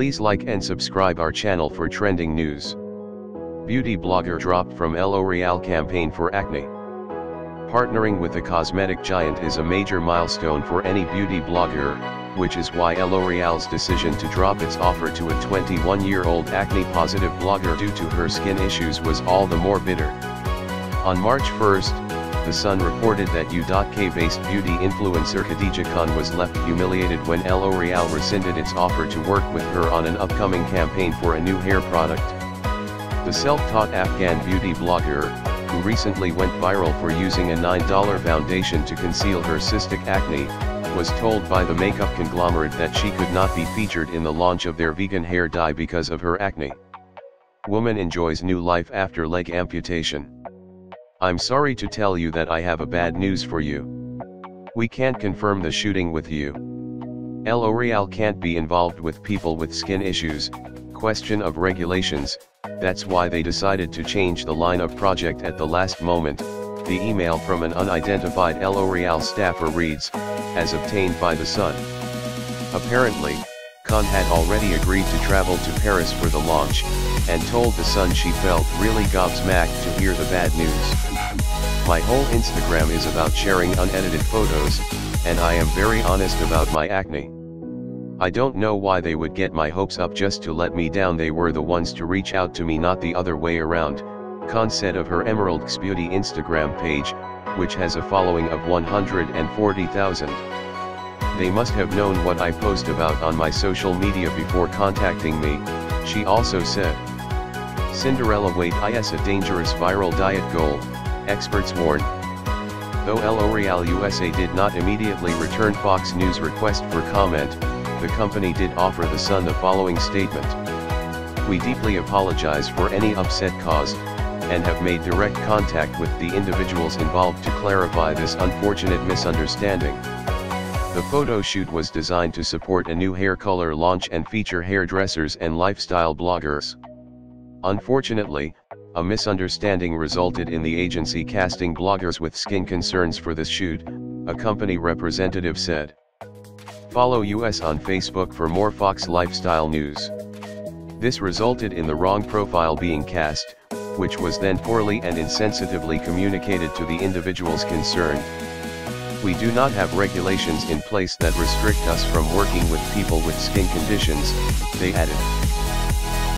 Please like and subscribe our channel for trending news. Beauty blogger dropped from L'Oreal campaign for acne. Partnering with the cosmetic giant is a major milestone for any beauty blogger, which is why L'Oreal's decision to drop its offer to a 21-year-old acne-positive blogger due to her skin issues was all the more bitter. On March 1st, The Sun reported that UK-based beauty influencer Khadija Khan was left humiliated when L'Oreal rescinded its offer to work with her on an upcoming campaign for a new hair product. The self-taught Afghan beauty blogger, who recently went viral for using a $9 foundation to conceal her cystic acne, was told by the makeup conglomerate that she could not be featured in the launch of their vegan hair dye because of her acne. Woman enjoys new life after leg amputation. I'm sorry to tell you that I have a bad news for you. We can't confirm the shooting with you. L'Oreal can't be involved with people with skin issues, question of regulations, that's why they decided to change the line of project at the last moment, the email from an unidentified L'Oreal staffer reads, as obtained by The Sun. Apparently, Khan had already agreed to travel to Paris for the launch, and told The Sun she felt really gobsmacked to hear the bad news. My whole Instagram is about sharing unedited photos, and I am very honest about my acne. I don't know why they would get my hopes up just to let me down they were the ones to reach out to me not the other way around, Khan said of her Emerald X Beauty Instagram page, which has a following of 140,000. They must have known what I post about on my social media before contacting me, she also said. Cinderella weight is a dangerous viral diet goal, experts warn. Though L'Oreal USA did not immediately return Fox News' request for comment, the company did offer The Sun the following statement. We deeply apologize for any upset caused, and have made direct contact with the individuals involved to clarify this unfortunate misunderstanding. The photo shoot was designed to support a new hair color launch and feature hairdressers and lifestyle bloggers. Unfortunately, a misunderstanding resulted in the agency casting bloggers with skin concerns for this shoot, a company representative said. Follow us on Facebook for more Fox lifestyle news. This resulted in the wrong profile being cast, which was then poorly and insensitively communicated to the individuals concerned. We do not have regulations in place that restrict us from working with people with skin conditions, they added.